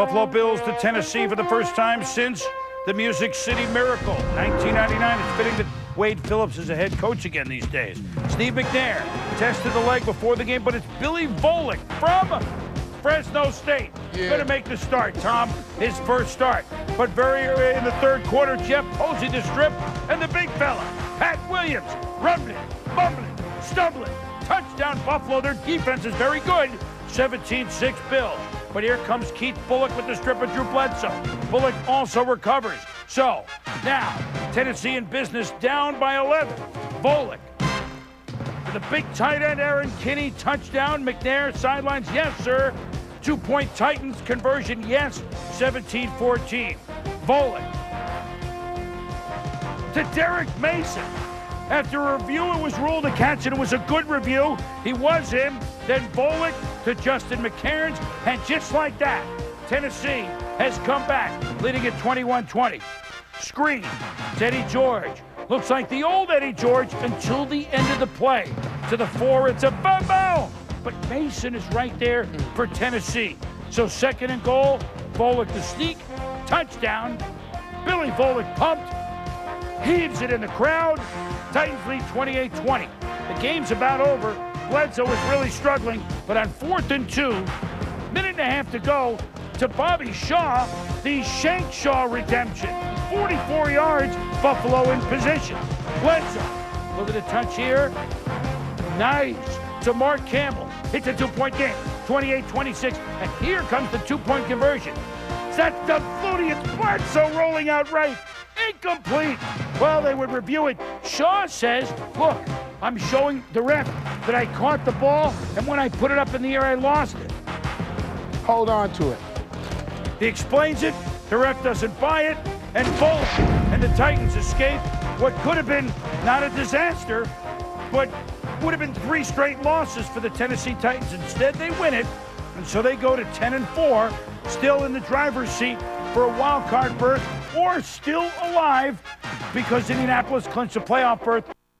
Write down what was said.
Buffalo Bills to Tennessee for the first time since the Music City Miracle, 1999. It's fitting that Wade Phillips is a head coach again these days. Steve McNair tested the leg before the game, but it's Billy Volek from Fresno State Yeah. going to make the start. Tom, his first start. But very early in the third quarter, Jeff Posey the strip, and the big fella, Pat Williams, rumbling, bumbling, stumbling. Touchdown Buffalo. Their defense is very good. 17-6 Bills. But here comes Keith Bulluck with the strip of Drew Bledsoe. Bulluck also recovers. So, now, Tennessee in business down by 11. Bullock to the big tight end Erron Kinney touchdown. McNair sidelines, yes, sir. Two point Titans conversion, yes. 17 14. Bullock to Derrick Mason. After a review, it was ruled a catch, and it was a good review. He was in. Then Volek to Justin McCareins, and just like that, Tennessee has come back, leading at 21 20. Screen, Eddie George. Looks like the old Eddie George until the end of the play. To the four, it's a boom. But Mason is right there for Tennessee. So second and goal, Volek to sneak, touchdown. Billy Volek pumped, heaves it in the crowd. Titans lead 28 20. The game's about over. Bledsoe is really struggling, but on fourth and two, minute and a half to go, to Bobby Shaw, the Shank Shaw redemption. 44 yards, Buffalo in position. Bledsoe, look at the touch here. Nice. To Mark Campbell. It's a two point game. 28 26. And here comes the two point conversion. That's the Flutie. It's Bledsoe rolling out right. Incomplete. Well, they would review it. Shaw says, look, I'm showing the ref that I caught the ball, and when I put it up in the air, I lost it. Hold on to it. He explains it, the ref doesn't buy it, and both and the Titans escape what could have been not a disaster, but would have been three straight losses for the Tennessee Titans. Instead, they win it, and so they go to 10 and 4, still in the driver's seat for a wild card berth, or still alive because Indianapolis clinched a playoff berth